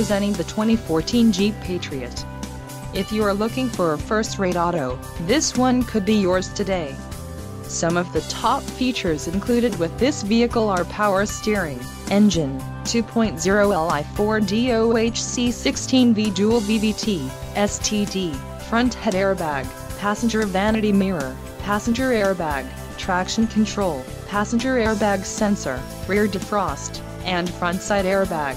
presenting the 2014 Jeep Patriot. If you are looking for a first-rate auto, this one could be yours today. Some of the top features included with this vehicle are power steering, engine, 2.0 Li4 DOHC 16V dual VVT, STD, front head airbag, passenger vanity mirror, passenger airbag, traction control, passenger airbag sensor, rear defrost, and front side airbag.